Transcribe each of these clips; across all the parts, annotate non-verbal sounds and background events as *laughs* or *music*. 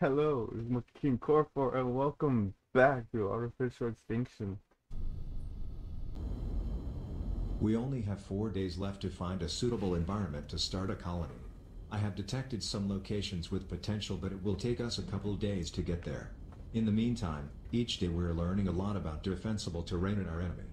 Hello, it's MonkeyKing Kor4, and welcome back to Artificial Extinction. We only have four days left to find a suitable environment to start a colony. I have detected some locations with potential but it will take us a couple days to get there. In the meantime, each day we're learning a lot about defensible terrain and our enemy.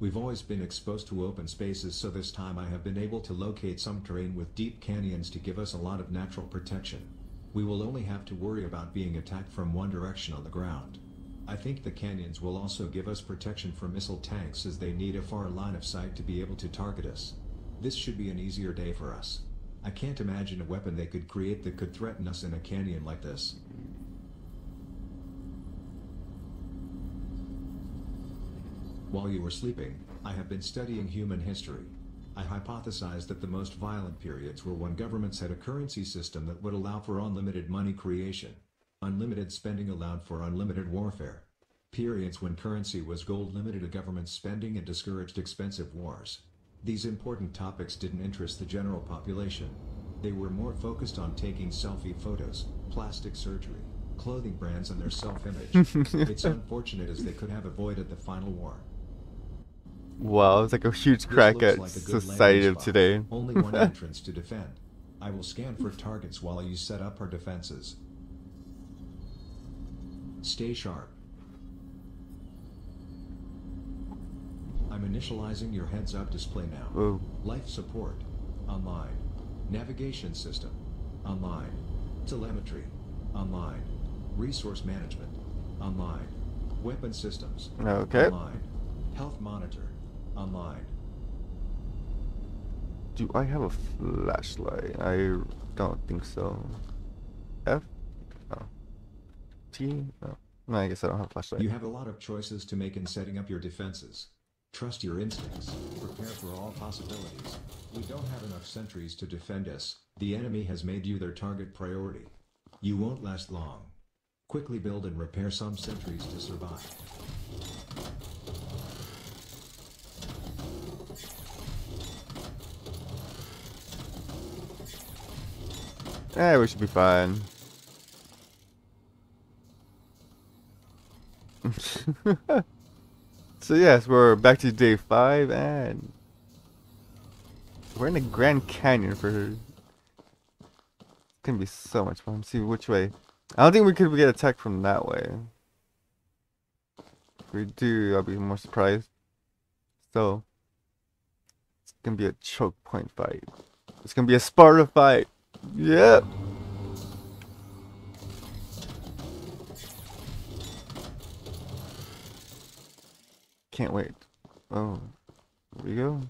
We've always been exposed to open spaces so this time I have been able to locate some terrain with deep canyons to give us a lot of natural protection. We will only have to worry about being attacked from one direction on the ground. I think the canyons will also give us protection from missile tanks as they need a far line of sight to be able to target us. This should be an easier day for us. I can't imagine a weapon they could create that could threaten us in a canyon like this. While you were sleeping, I have been studying human history. I hypothesized that the most violent periods were when governments had a currency system that would allow for unlimited money creation. Unlimited spending allowed for unlimited warfare. Periods when currency was gold limited a government's spending and discouraged expensive wars. These important topics didn't interest the general population. They were more focused on taking selfie photos, plastic surgery, clothing brands and their self-image. *laughs* it's unfortunate as they could have avoided the final war. Wow, it's like a huge crack at like society of today. Only one *laughs* entrance to defend. I will scan for targets while you set up our defenses. Stay sharp. I'm initializing your heads-up display now. Whoa. Life support. Online. Navigation system. Online. Telemetry. Online. Resource management. Online. Weapon systems. Okay. Online. Health monitor. Online. Do I have a flashlight? I don't think so. F? No. T? No. No, I guess I don't have a flashlight. You have a lot of choices to make in setting up your defenses. Trust your instincts. Prepare for all possibilities. We don't have enough sentries to defend us. The enemy has made you their target priority. You won't last long. Quickly build and repair some sentries to survive. Eh, we should be fine. *laughs* so yes, we're back to day five, and we're in the Grand Canyon for. her. It's gonna be so much fun. See which way. I don't think we could get attacked from that way. If we do, I'll be more surprised. So it's gonna be a choke point fight. It's gonna be a Sparta fight. Yep. Can't wait. Oh, here we go.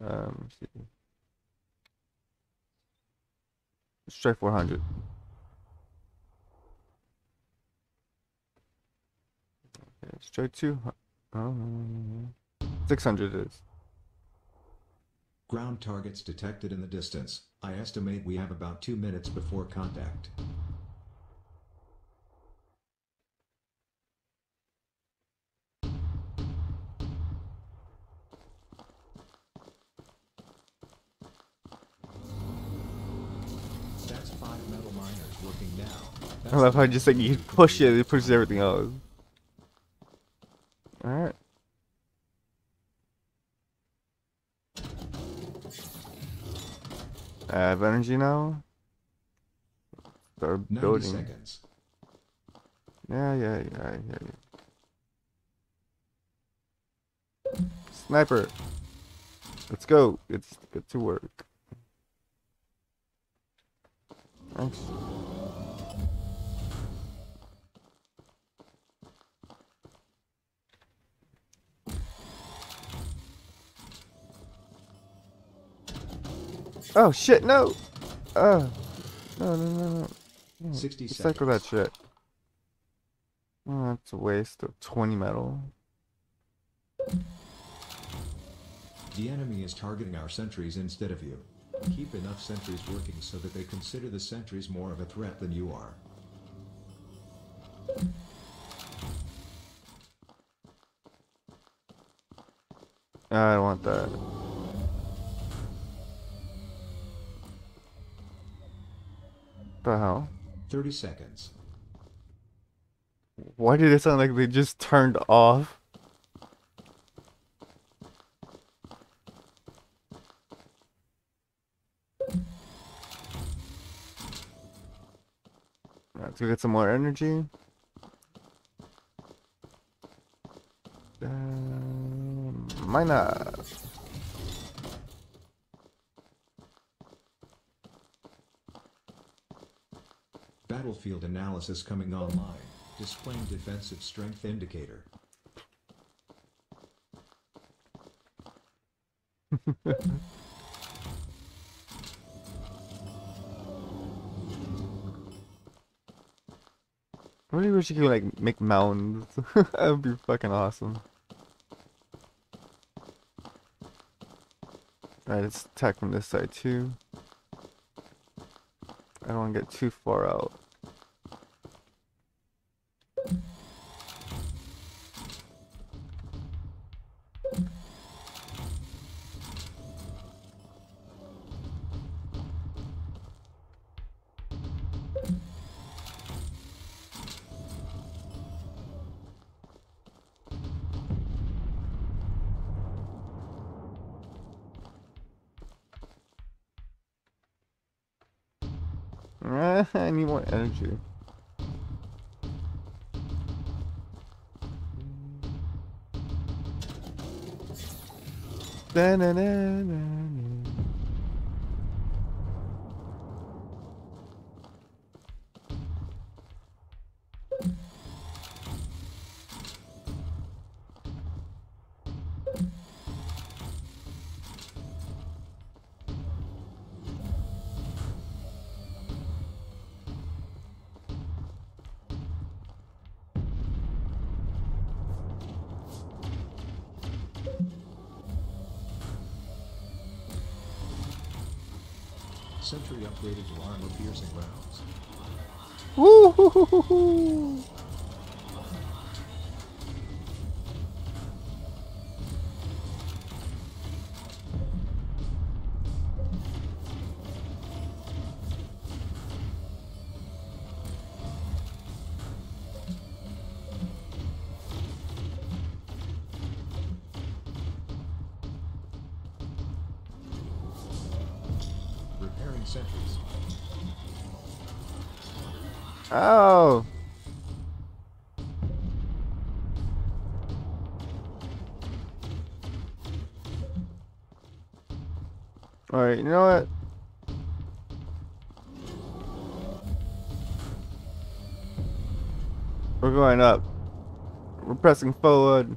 Um, let's see. Let's try 400. Okay, let's try 200. Oh, 600 it is. Ground targets detected in the distance. I estimate we have about two minutes before contact. That's five metal miners working now. That's I love how just like you push it, it pushes everything else. Alright. I have energy now. Start 90 building. seconds. Yeah, yeah, yeah, hear you. Sniper! Let's go. Let's get to work. Thanks. Oh shit, no! Uh, no, no, no, no. Yeah, 60 Recycle that shit. Oh, that's a waste of 20 metal. The enemy is targeting our sentries instead of you. Keep enough sentries working so that they consider the sentries more of a threat than you are. I don't want that. The hell? 30 seconds. Why did it sound like they just turned off? Let's go get some more energy. Um, miner. Battlefield analysis coming online. Displaying defensive strength indicator. *laughs* I really wish you could like make mountains. *laughs* that would be fucking awesome. Alright, let's attack from this side too. I don't want to get too far out. Eh, I need more energy. Da -na -na -na. 呼呼。Oh. Alright, you know what? We're going up. We're pressing forward.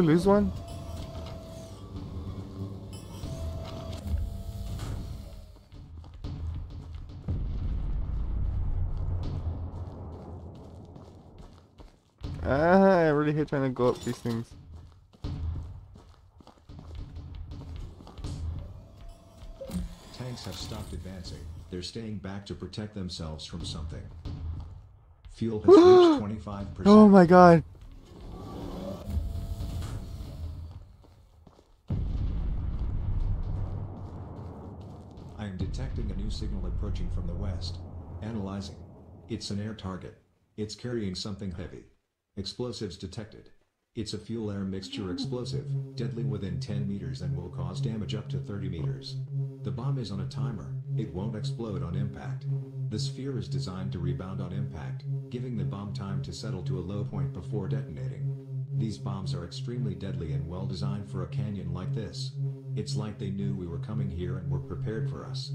We lose one? Ah, I really hate trying to go up these things. Tanks have stopped advancing. They're staying back to protect themselves from something. Fuel has *gasps* reached 25%. Oh my god. Signal approaching from the west. Analyzing. It's an air target. It's carrying something heavy. Explosives detected. It's a fuel air mixture explosive, deadly within 10 meters and will cause damage up to 30 meters. The bomb is on a timer, it won't explode on impact. The sphere is designed to rebound on impact, giving the bomb time to settle to a low point before detonating. These bombs are extremely deadly and well designed for a canyon like this. It's like they knew we were coming here and were prepared for us.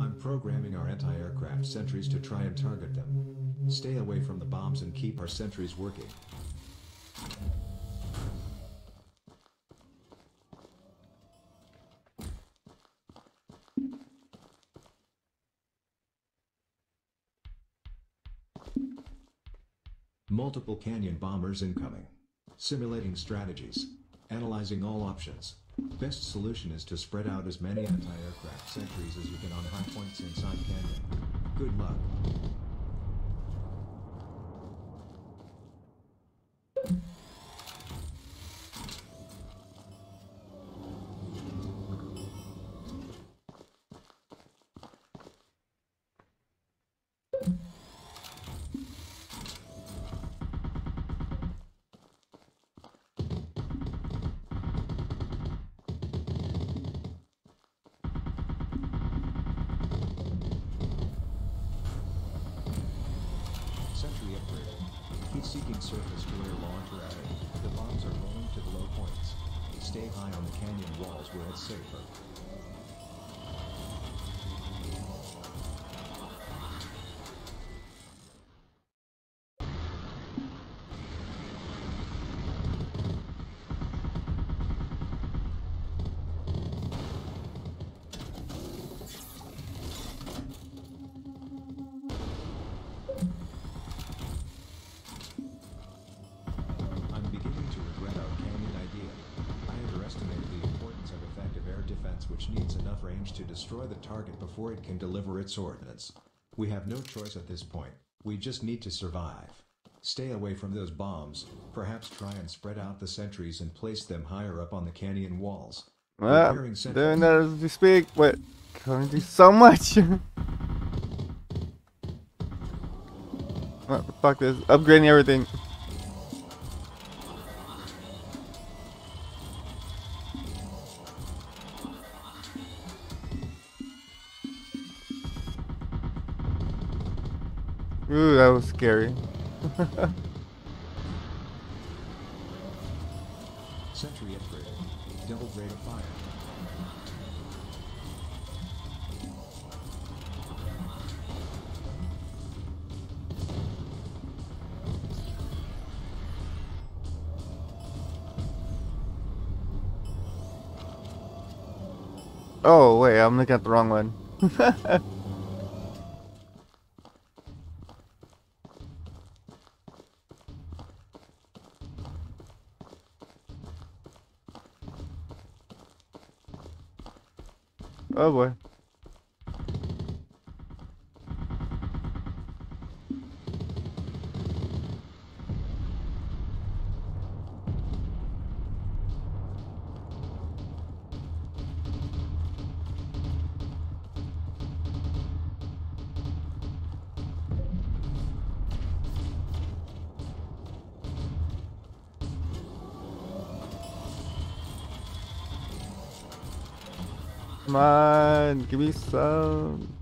I'm programming our anti-aircraft sentries to try and target them. Stay away from the bombs and keep our sentries working. Multiple canyon bombers incoming. Simulating strategies. Analyzing all options. Best solution is to spread out as many anti-aircraft sentries as you can on high points inside canyon. Good luck. Surface where launcher added. The bombs are rolling to the low points. Stay high on the canyon walls where it's safer. Target before it can deliver its ordnance. We have no choice at this point, we just need to survive. Stay away from those bombs, perhaps try and spread out the sentries and place them higher up on the canyon walls. Well, doing that uh, as we speak, but can't do so much. *laughs* oh, fuck this. Upgrading everything. Scary. Sentry upgraded. Double rate of fire. Oh, wait, I'm looking at the wrong one. *laughs* oh boy. Come on, give me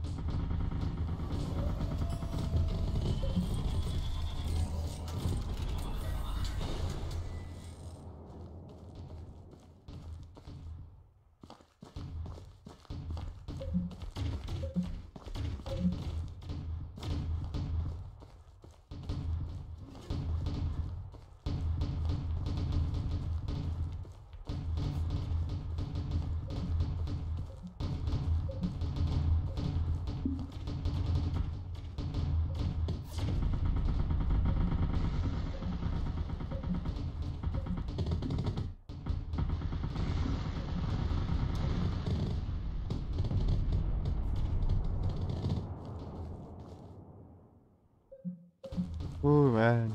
Ooh, man.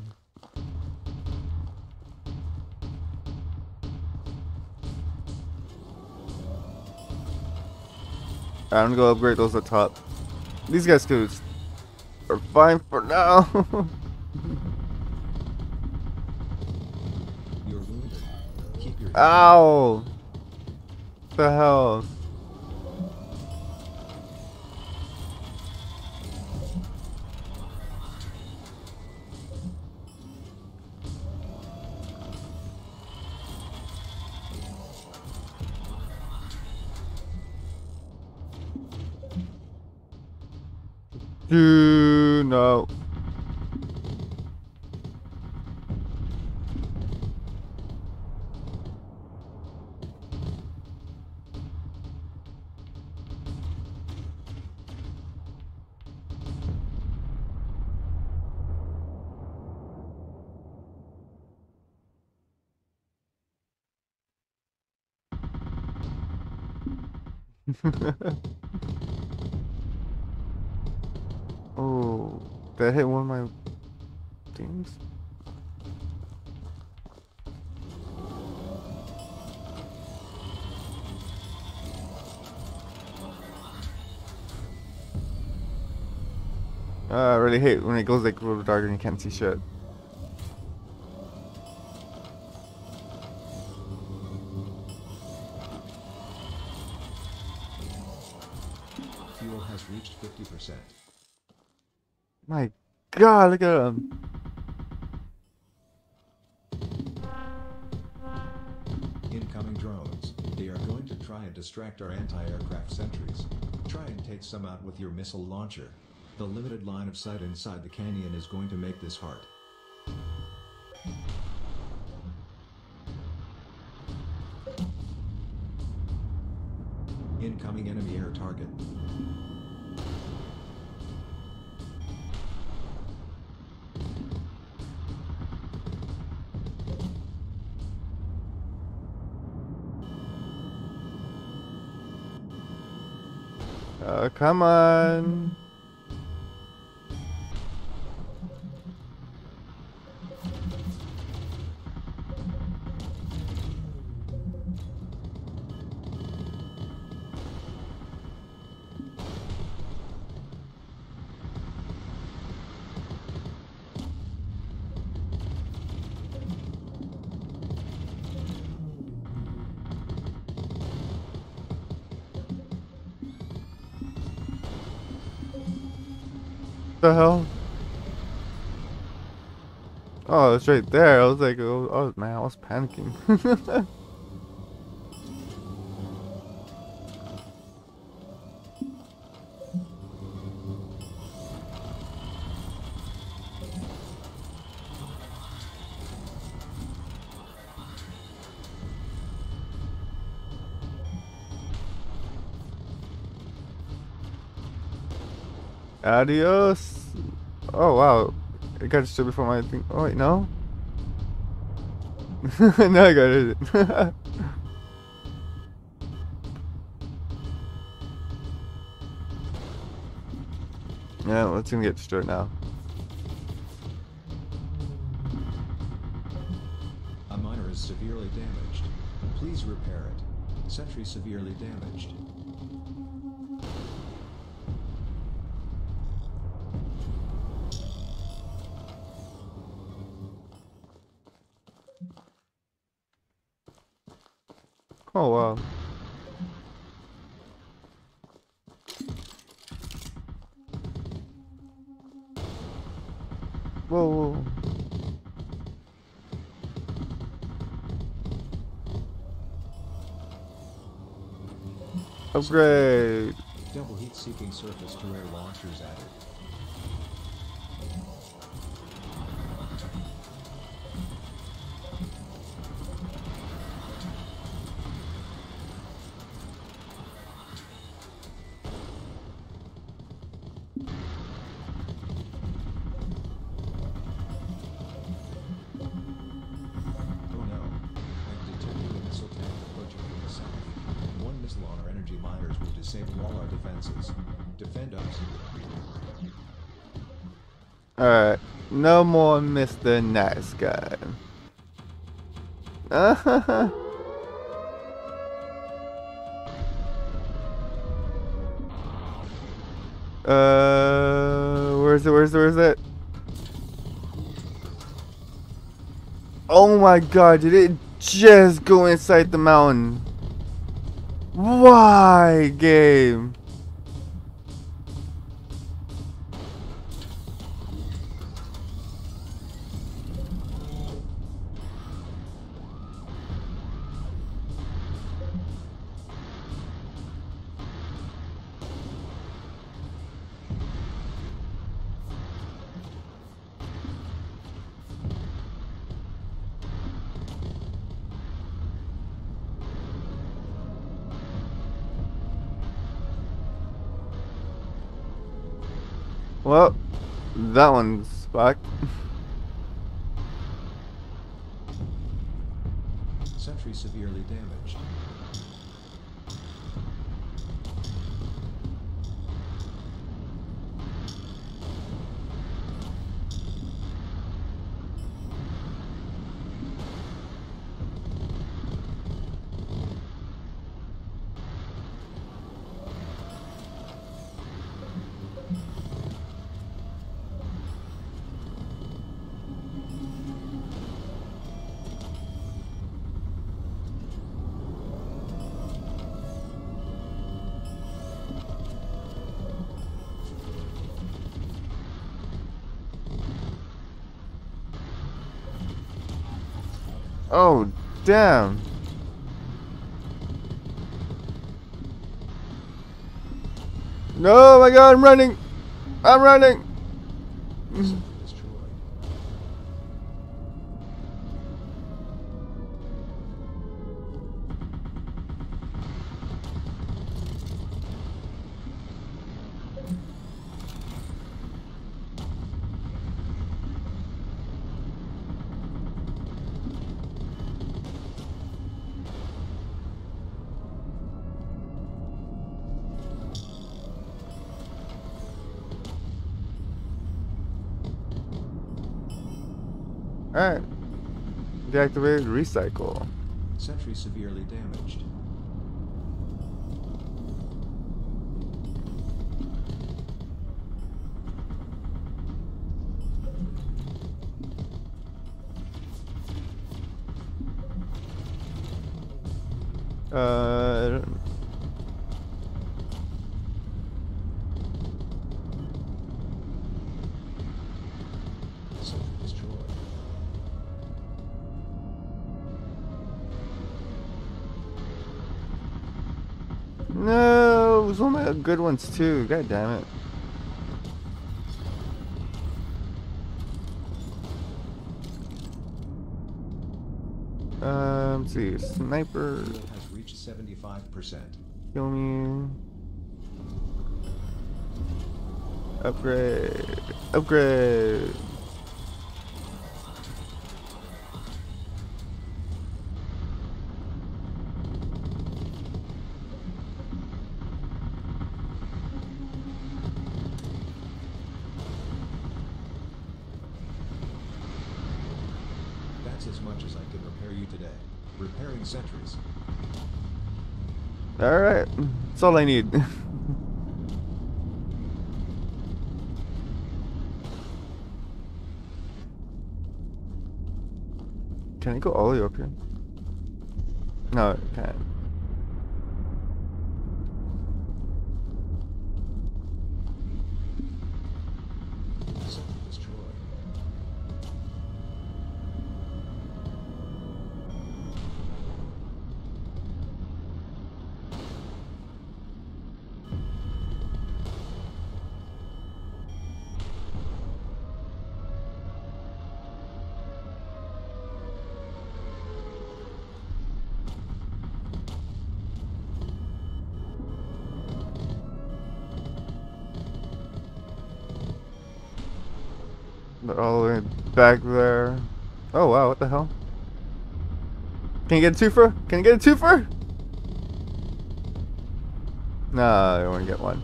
I'm gonna go upgrade those at the top. These guys could are fine for now. *laughs* You're wounded. Keep your Ow! The hell? Dude, no. *laughs* Uh, I really hate when it goes like a little dark and you can't see shit. Fuel has reached 50%. My god, look at him. Incoming drones. They are going to try and distract our anti-aircraft sentries. Try and take some out with your missile launcher. The limited line of sight inside the canyon is going to make this hard. Incoming enemy air target. Oh, come on. Oh, it's right there. I was like, oh, oh man, I was panicking. *laughs* Adios. Oh wow, it got destroyed before my thing. Oh wait, no. *laughs* no, I got it. *laughs* yeah, it's gonna get destroyed now. A miner is severely damaged. Please repair it. Sentry severely damaged. Oh wow. Whoa, whoa. Upgrade. Double heat-seeking surface to air launchers. No more Mr. Nice Guy. *laughs* uh, where's it? Where's it? Where's it? Oh my god, did it just go inside the mountain? Why, game? That one's back. Sentry severely damaged. down. No, my god, I'm running. I'm running. Deactivated recycle. Sentry severely damaged. Was one of my good ones too. God damn it. Um, let's see, sniper, has reached 75%. kill me. Upgrade, upgrade. Alright, that's all I need. *laughs* Can I go all the way up here? No, it can't. Can you get a twofer? Can you get a twofer? No, I don't want to get one.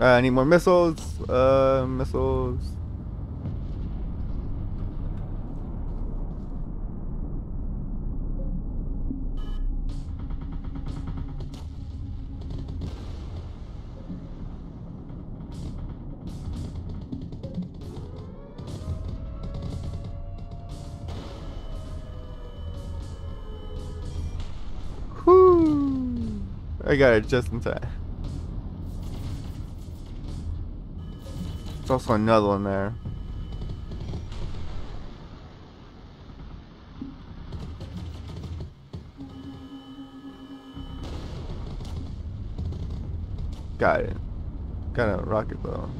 Uh, I need more missiles. Uh, missiles. I got it just in time. There's also another one there. Got it. Got a rocket though.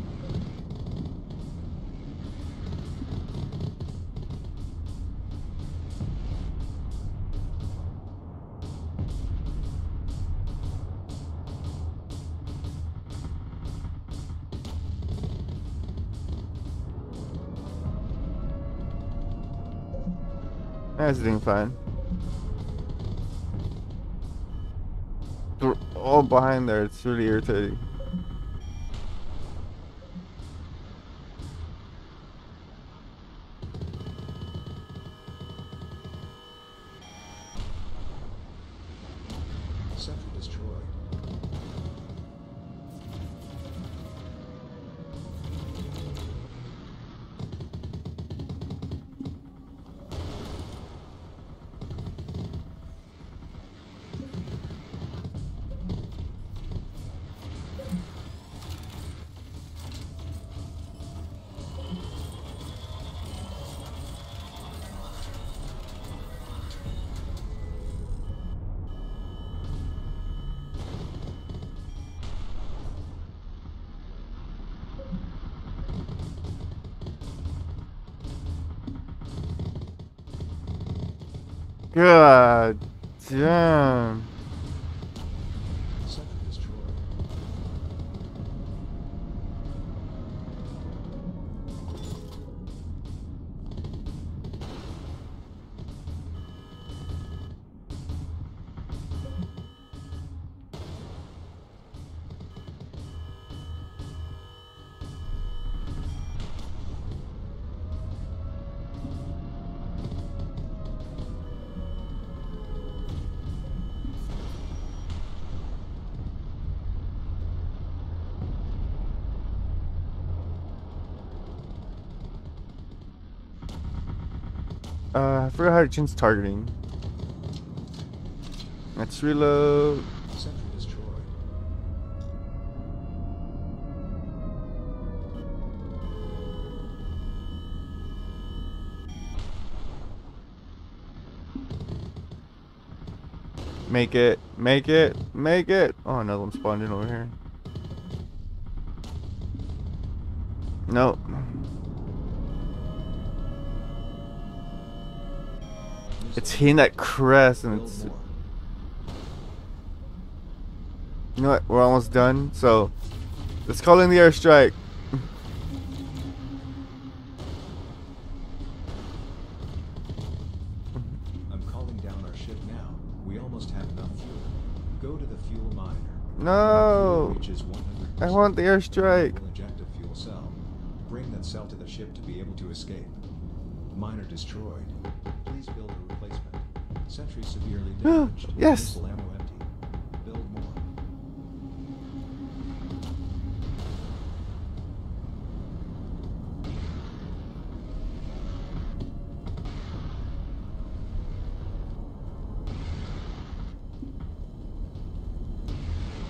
That's doing fine. They're all behind there. It's really irritating. God damn. Uh, I forgot how to change targeting. Let's reload. Make it. Make it. Make it. Oh, another one spawned in over here. Nope. It's hitting that crest and it's... You know what? We're almost done. So, let's call in the airstrike. I'm calling down our ship now. We almost have enough fuel. Go to the fuel miner. No. When 100%, I want the airstrike. We'll inject a fuel cell. Bring that cell to the ship to be able to escape. Miner destroyed. Please build a replacement. Sentry severely *gasps* damaged. Yes. Ammo empty. Build more.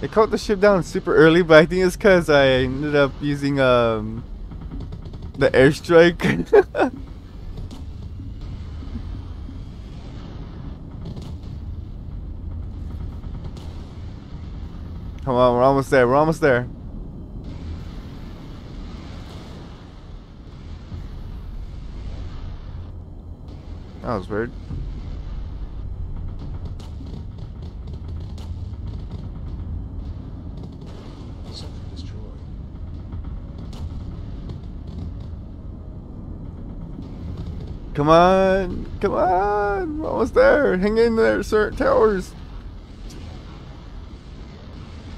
It caught the ship down super early, but I think it's because I ended up using um the airstrike. *laughs* Come on, we're almost there. We're almost there. That was weird. Come on, come on, we're almost there. Hang in there, sir. Towers.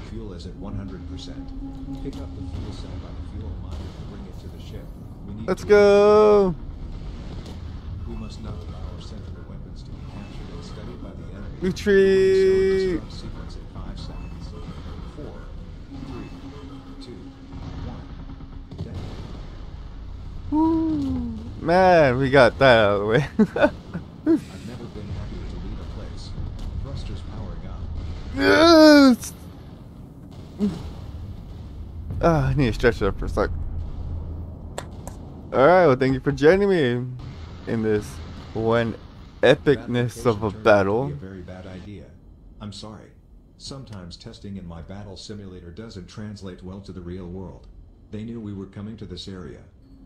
Fuel is at 100%. Pick up the fuel cell by the fuel miner and bring it to the ship. We need Let's to- go. We must not allow our sentinel weapons to be captured and studied by the enemy. Retreat. Self-destruct sequence at five seconds. Four, three, two, one. Detonate. Woo. Man, we got that out of the way. *laughs* I've never been happier to leave a place. Thrusters powering up. yes. Ah, I need to stretch it up for a sec. Alright, well thank you for joining me in this one epicness of a battle. be a very bad idea. I'm sorry. Sometimes testing in my battle simulator doesn't translate well to the real world. They knew we were coming to this area.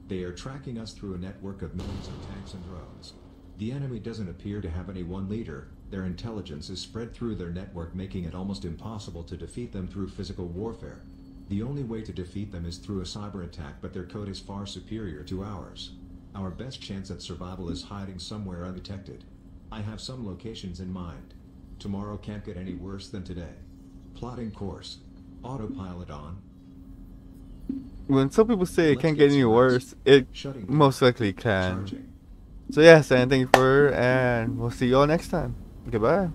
They are tracking us through a network of millions of tanks and drones. The enemy doesn't appear to have any one leader. Their intelligence is spread through their network, making it almost impossible to defeat them through physical warfare. The only way to defeat them is through a cyber attack, but their code is far superior to ours. Our best chance at survival is hiding somewhere undetected. I have some locations in mind. Tomorrow can't get any worse than today. Plotting course. Autopilot on. When some people say it Let's can't get get any worse, it Shutting. most likely can. Charging. So yes, and thank you for and we'll see you all next time. Goodbye.